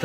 त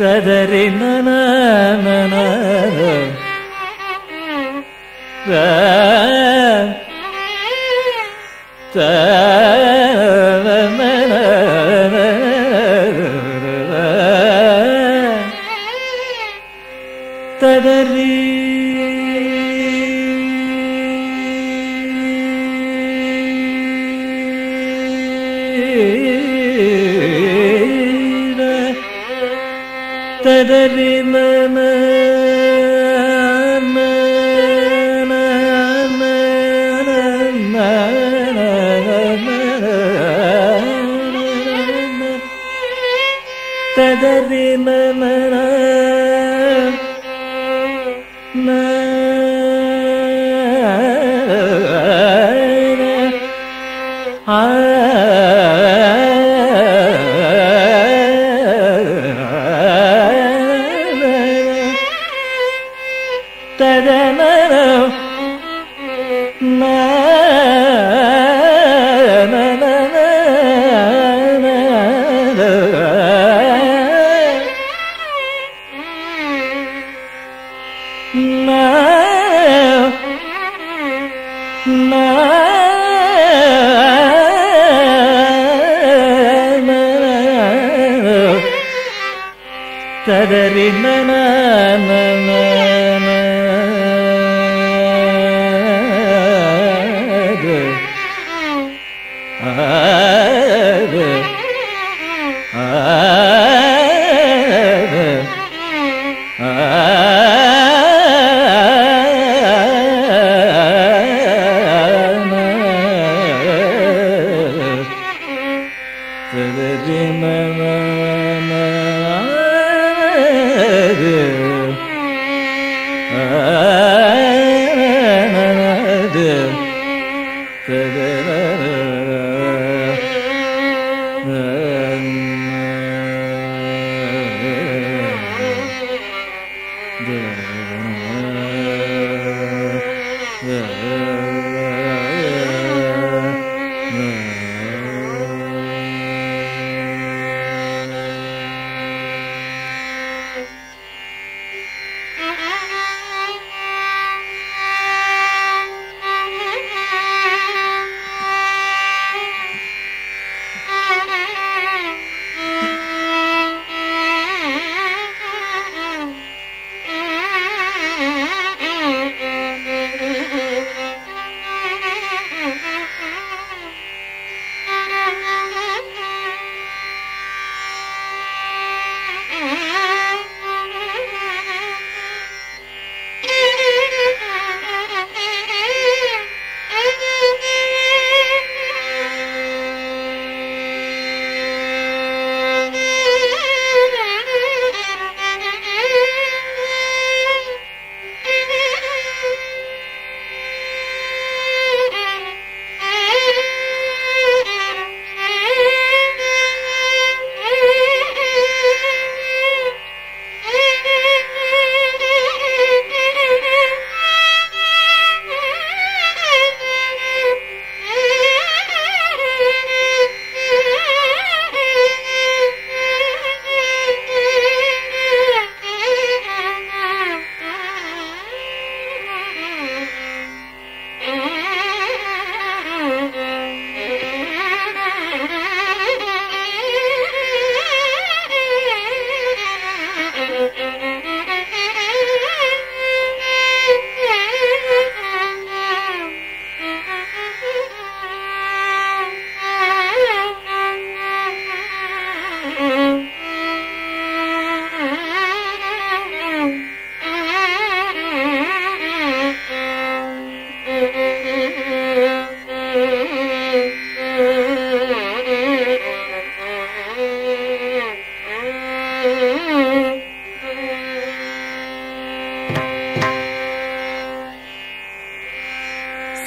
tadare nana nana ra तद्विनम kadarinana nanana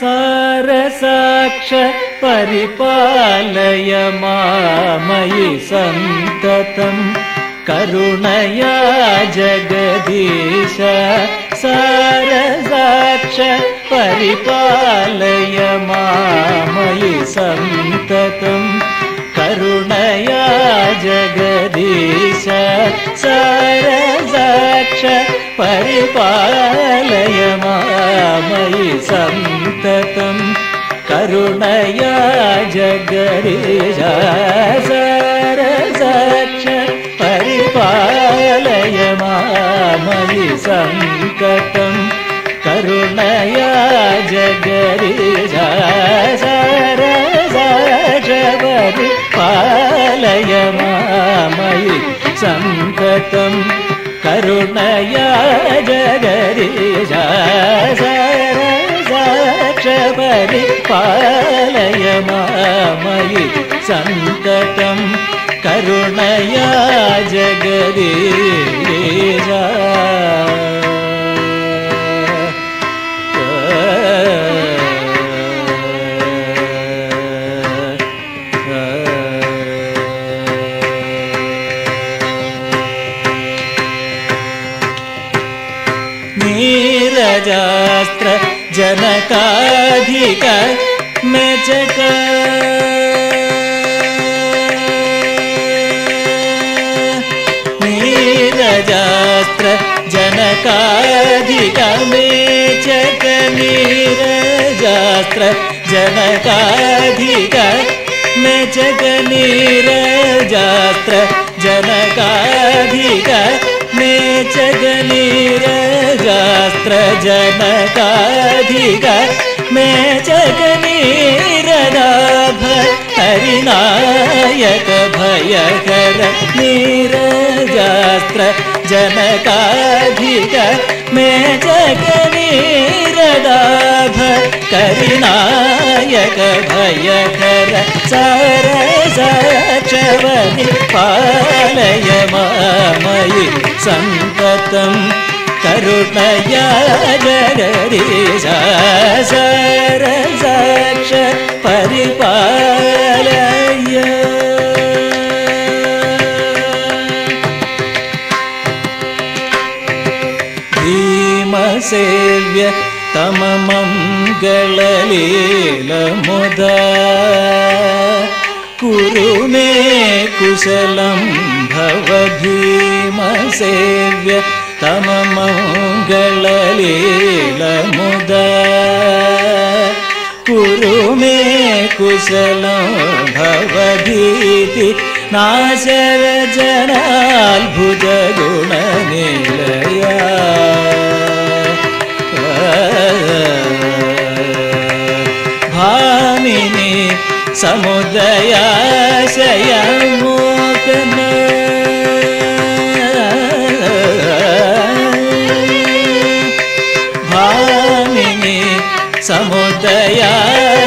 सारसाक्ष परिपालय मामयि सन्ततम् करुणया जगदीश सारसाक्ष परिपालय मामयि सन्ततम् करुणया जगदीश सारसाक्ष परिपालय मामयि सन्ततम् करुणया जगदीश सारसाक्ष परिपालय मामयि सङ्कटम् करुणया जगदीश सारसाक्ष परिपालय मामयि सङ्कटम् करुणया जगदीश सारसाक्ष परिपालय मामयि सङ्कटम् करुणया जगदीश जगाधिका मैं जगा। नीरजास्त्र जनकाधिका मैं जग। नीरजास्त्र जनकाधिका मैं जग। नीरजास्त्र जनकाधिका मैं जग। नीरज नीरजास्त्र जनकाधिक मेचक नीरदाभ हरिनायक भयकर नीरजास्त्र जनकाधिक मेचक नीरदाभ करिनायक भयकर सरसक्षवनि पालय मामयि सन्ततम् करुणया जगदीश सरसक्ष परिपालय भीमसेव्य तममङ्गललीलमुदा कुरु मे कुशलं भव भीमसेव्य சமமங்களீலமுத குருமே குசலம் பவதீதி நாசர ஜனால்புத குணநிலையா பாமினி சமுதயாசயா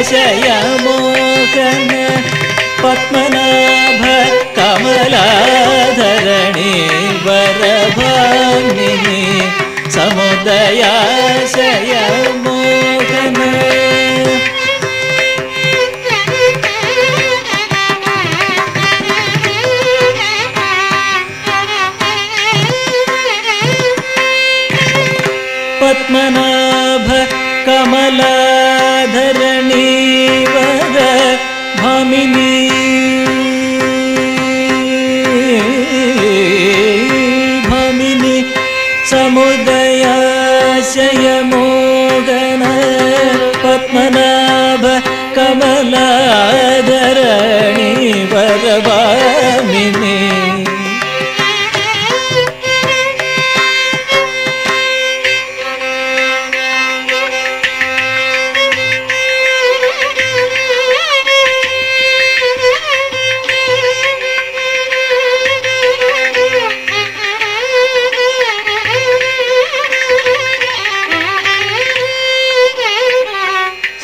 समुदयाशयमोकन पद्मनाभ कमलाधरणि वरभामिनि समुदयाशयमोकन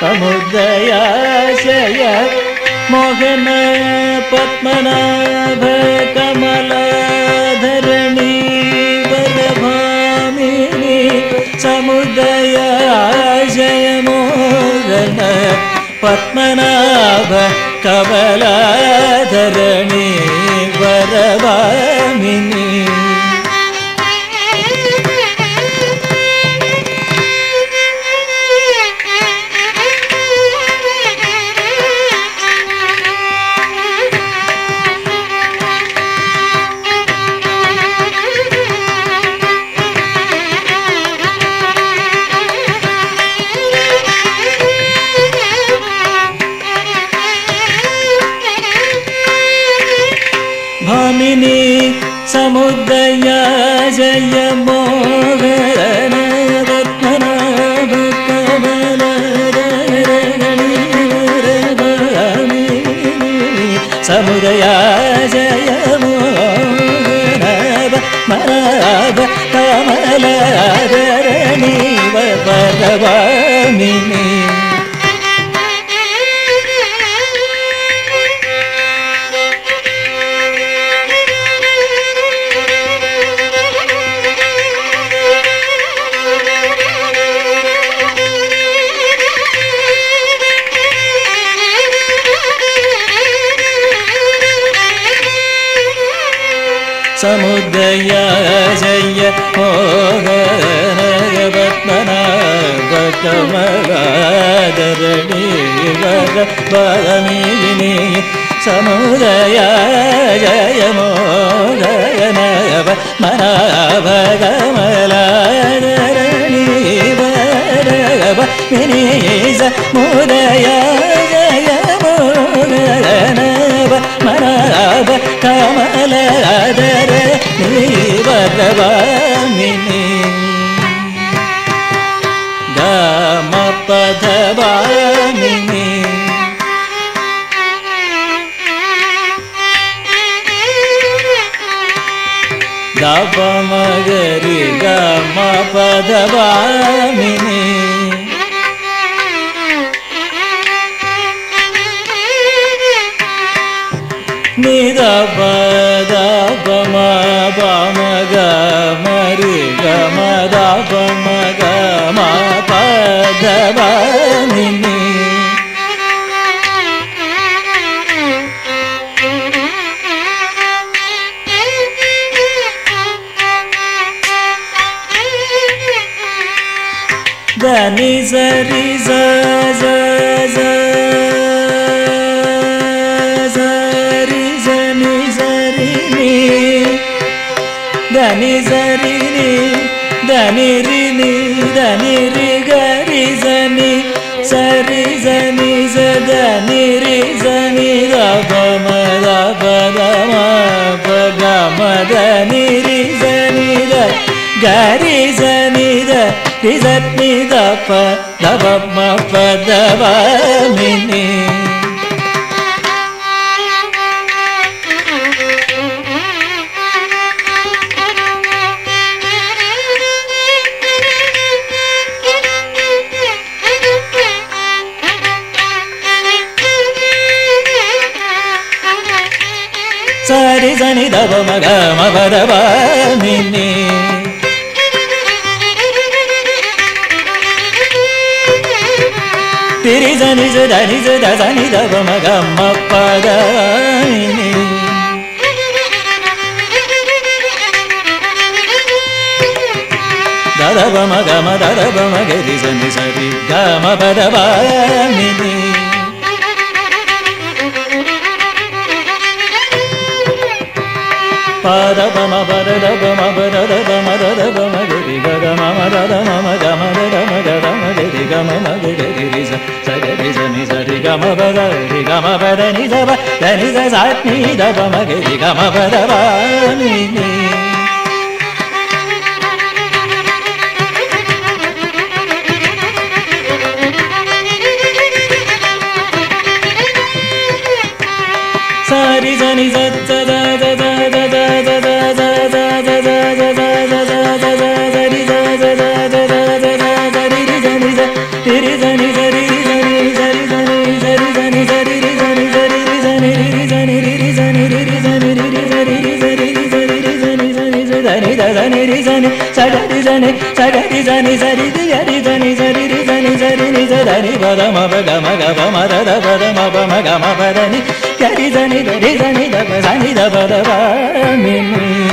समुदयाशय। मोहन पद्मनाभ कमलाधरणी वदभामिनी समुदयाशय। मोहन पद्मनाभ कमलाधरणी। समुदय जय मोगनगपत्मनाभकमलादरणी वरमीनि समुदय जय मोगनव मनाभगमलादरणी वरगव मिनि समुदय மனவ மனவ கமலாதர நீ வரவாமினி கம பதவாமினி தபமகரி கம பதவாமினி దని రిని దని రి గరి జని సరి జని జని రి జని గమ గమ గమ గమ దని రి జని ద గరి జని ద రి జని ద ప ద మ ప ద వ మిని సరి సని దవ మగ మగ నిన్నే. తిరిజ నిజ నిజ దని దవ మగమ్మ పద మగ మగమ దరవ మగ నిజ నిజ గమ పదవామిని Sunny's a ni da da ni ri sa ni sa da ri sa ni sa da ri sa ni sa ri di ya ri sa ni sa ri ri sa ni sa ri ni za da ni ba da ma ba ga ma ga ba ma da da ba da ma ba ma ga ma ba da ni ya ri sa ni da ri sa ni da ba sa ni da ba da ba ni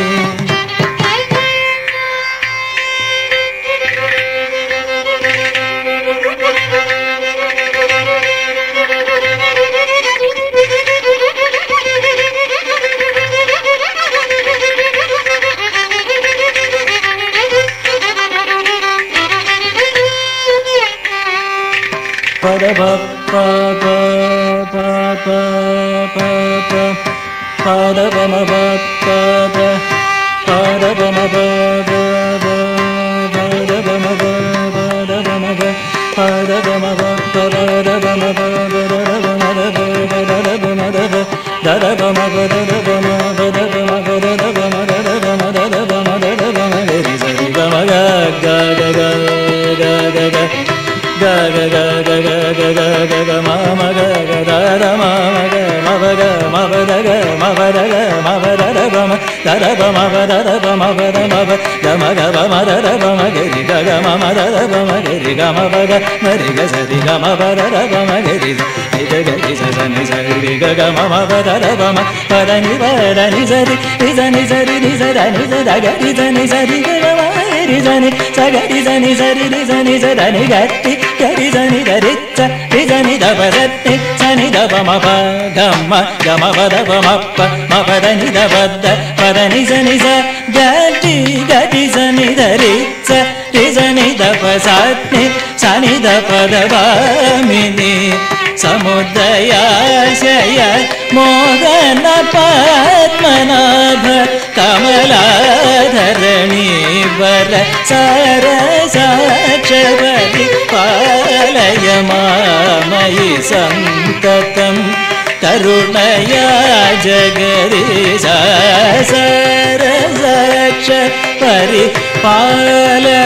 give ga ga ga ga ga ga ga ga ga ma ma ga ga da da ma ma ga ma ba ga ma ba da ga ma ba da ga ma ba da da ba ma da da ba ma ba da da ba ma ba da ma ba da ma ga ba ma da da ba ma ga ri ga ga ma ma da da ba ma ga ri ga ma ba ga ma ri ga sa ri ga ma ba da da ba ma ga ri sa ri ga ga ri sa sa ni sa ri ga ga ma ma ba da da ba ma ba da ni ba da ni sa ri ri sa ni sa ri ni sa da ni sa da ga ri sa ni sa ri ga ma రిజని సగరిజని సరి రిజని సదని గట్టి గరిజని గరిచ్చ రిజని దవ రత్తి సని దవ మప గమ్మ గమ పద మప్ప మపదని దవద్ద పదని సని స గటి గటి సని ధరిచ్చ రిజని దవ the पदवामिनि समुदयाशय मोदन Padmanabha कमलाधरणी वर सरसाक्षवरि पालय मामयि सन्ततम् करुणया जगरीश सरसाक्ष परिपालय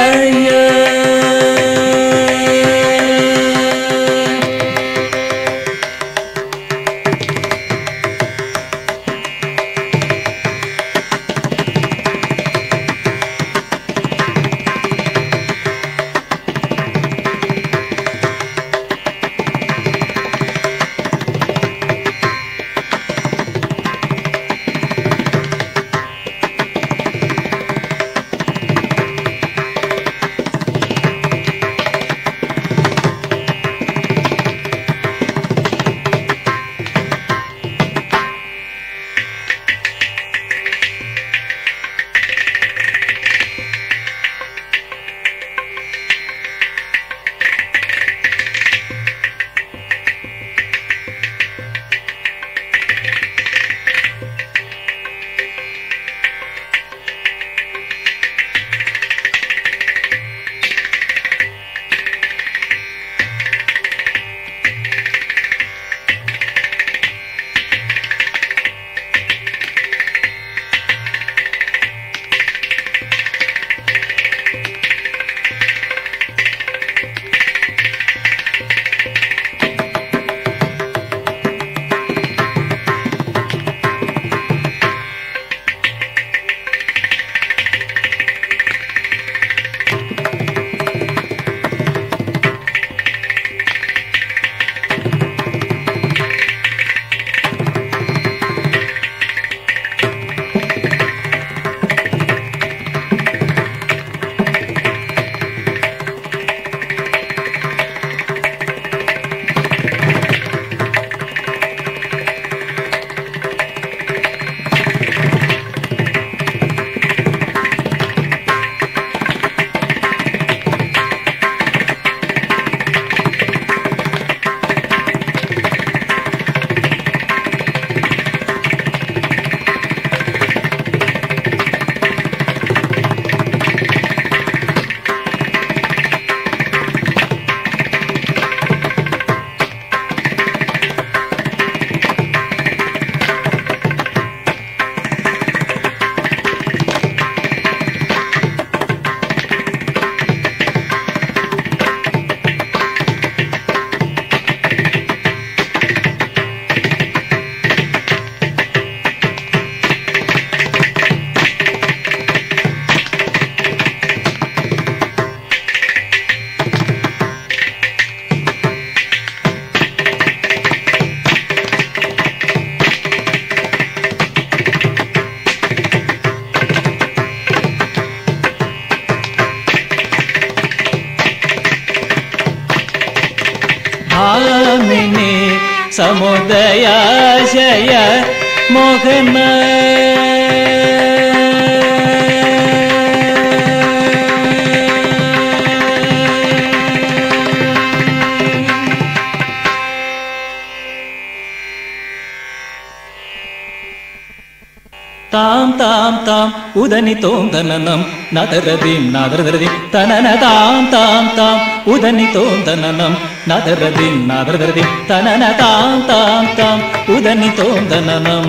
താം താം താം ഉദനി തോന്തനം നദരതി നദരതി തനന താം താം താം ഉദനി തോന്തനം നദരതി നദരതി തനന താം താം താം ഉദനി തോന്തനം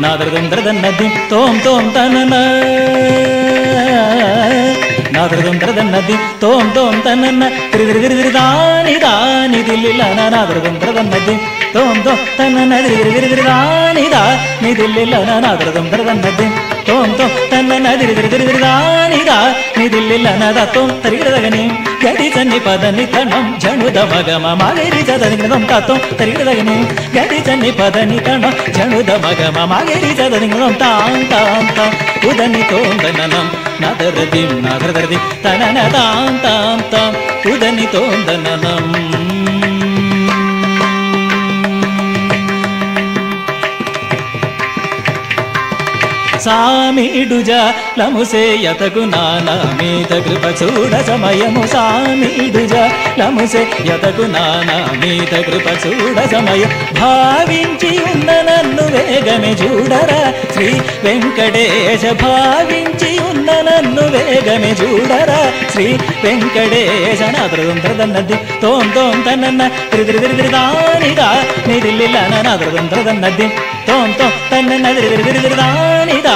നാദൃതന്ത്രതന്നതി തോം തോം തനന. നാദൃതന്ത്രതന്നതി തോം തോം തനന. തിരുതിരി തിരുതിരി താനി താനി തില്ലില്ല దిల్లిలన నాదరదం దరదన్నది తోం తోం తనన్న తిరిదిరి తిరిదిరి దాని దా ని దిల్లిలన నాదరదం దరదన్నది తోం తోం తనన్న తిరిదిరి తిరిదిరి దాని దా ని దిల్లిలన దా తోం తరిగిడదగని గడి చన్ని పదని తణం జణుద మగమ మాగేరి చదనిగదం తాతం తరిగిడదగని గడి చన్ని పదని తణం జణుద మగమ మాగేరి చదనిగదం తాం తాం తాం ఉదని తోందననం నదరదిం నదరదరది తనన తాం తాం తాం ఉదని తోందననం సామీడుజ లముసేయతకు నానా మీద కృప చూడ సమయము. సామీడుజ లముసేయతకు నానా మీద కృప చూడ సమయం. భావించి ఉన్న నన్ను వేగమే చూడరా శ్రీ వెంకటేశ. భావించి ఉన్న నన్ను వేగమే చూడరా శ్రీ వెంకటేశ. నాదృదంద్రదన్నది తోం తోం తనన్న త్రిదిరి తిరిదిరి దానిదా నిదిల్లిల నాదృదంద్రదన్నది తోం ತೋಂತೋ ತನ್ನೆನ್ನದಿರಿ ವಿರಿದಿರಿದಾನಿದ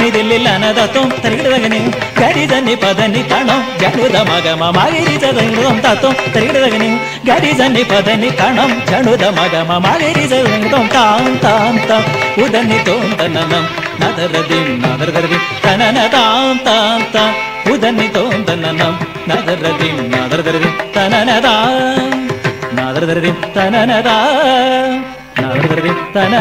ನಿದಿಲ್ಲಿಲ್ಲ ನದ ತೋಂ ತರಿಗಿಡದಗನಿ ಗರಿದನಿ ಪದನಿ ಕಾಣೋ ಜನುದ ಮಗಮ ಮಾಗಿರಿಸದಂಗುದಂ ತಾತೋ ತರಿಗಿಡದಗನಿ ಗರಿದನಿ ಪದನಿ ಕಾಣಂ ಜನುದ ಮಗಮ ಮಾಗಿರಿಸದಂಗುದಂ ತಾಂ ತಾಂ ತಾಂ ಉದನಿ ತೋಂ ತನ್ನನಂ ನದರದಿ ನದರದಿ ತನನ ತಾಂ ತಾಂ ತಾಂ ಉದನಿ ತೋಂ ತನ್ನನಂ ನದರದಿ ನದರದಿ ತನನದ ನದರದಿ ತನನದ தன